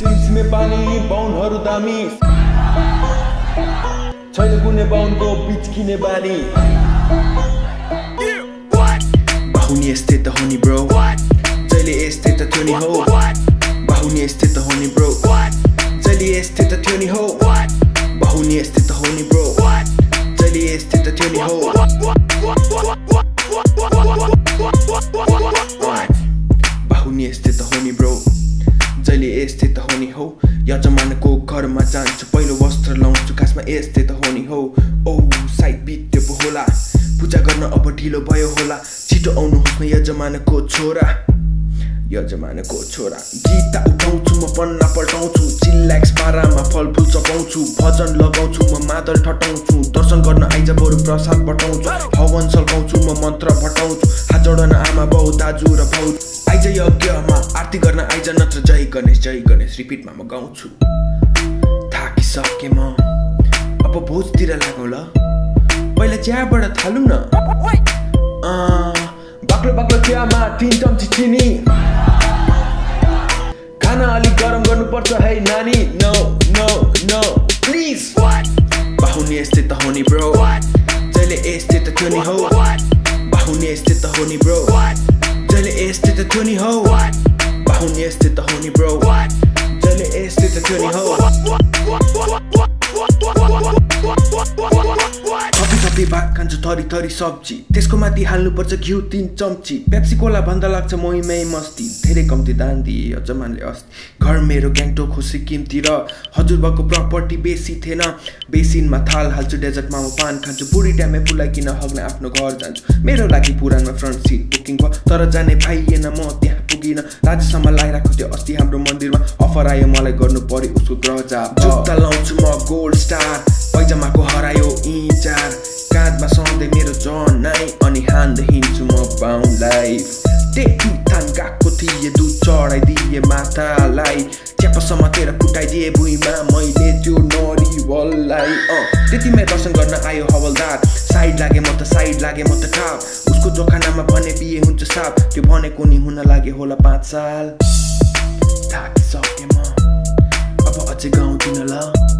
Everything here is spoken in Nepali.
सिमसिमे पानी बाहुनहरू दामी। छैन कुनै बाहुनको बिच किने बानी। बाहुनी यस्तै त हो नि ब्रो। जहिले यस्तै त थियो नि हो। बाहुनी यस्तै त हो नि ब्रो। जहिले यस्तै त थियो नि हो। बाहुनी यस्तै त हो नि ब्रो। जहिले यस्तै त थियो नि हो। बाहुनी यस्तै त हो नि ब्रो। हो नि हो यजमानको घरमा जान्छु पहिलो वस्त्र लाउँछु खासमा यस्तै त हो नि हो औ साइड बित्यो पो होला पूजा गर्न अब ढिलो भयो होला छिटो आउनुहोस् न यजमानको छोरा यजमानको छोरा गीता उठाउँछु म पन्ना पल्टाउँछु चिल्ल्याक्स पारामा फलफुल चपाउँछु भजन लगाउँछु म मादल ठटाउँछु दर्शन गर्न आइज बरु प्रसाद पठाउँछु हवन सल्काउँछु म मन्त्र भटाउँछु हात जोडन आमा बाउ दाजु र भाउ आइज यज्ञमा आरती गर्न आइज नत्र। जय गणेश जय गणेश रिपिटमा म गाउँछु। थाकिसके म अब भोजतिर लागौँ ल पहिला चियाबाट थालौँ न। बाक्लो बाक्लो चियामा तिन चम्ची चिनी। खाना अलिक गरम गर्नुपर्छ है नानी? नो नो नो प्लिज बाहुनी यस्तै त हो नि ब्रो जहिले यस्तै त थियो नि हो। बाहुनी यस्तै त हो नि ब्रो जहिले यस्तै त थियो नि हो। बाहुनी यस्तै त हो नि ब्रो जहिले यस्तै त थियो नि हो थपी थपी भात खान्छु थरी थरी सब्जी त्यसको माथि हाल्नुपर्छ घिउ तिन चम्ची पेप्सी कोला भन्दा लाग्छ मोहिमै मस्ती धेरै कम्ती दान दिए यजमानले अस्ति घर मेरो ग्याङटोक हो सिक्किमतिर हजुरबाको प्रपर्टी बेसी थिएन बेसिनमा थाल हाल्छु डेजर्टमा म पान खान्छु बुढी ट्यामे पुलाइकिन हग्न आफ्नो घर जान्छु मेरो लागि पुरानो फ्रन्ट सिट बुकिङ भयो तर जाने पाइएन म त्यहाँ पुगिन राजेसम्म लगाइरहेको थियो अस्ति हाम्रो मन्दिरमा। अफर आयो मलाई गर्नु पर्यो उसको ग्रह जाप जुत्ता लाउँछु म गोल्ड स्टार। पैजामाको हरायो इचार काँधमा सधैँ मेरो जनाइ अनि हान्दै हिँड्छु म बाहुलाई त्यति थान गएको थिएँ दुध चढाइदिए मातालाई। च्याप समातेर कुटाइदिए भुइँमा मैले त्यो नरिवललाई। अँ त्यतिमै दर्शन गर्न आयो हवलदार। साइड लागे म त साइड लागे म त टाप जोखानामा भने बिहे हुन्छ साप त्यो भनेको नि हुन लाग्यो होला पाँच साल थाकिसकेँ म अब अझै गाउँदिन ल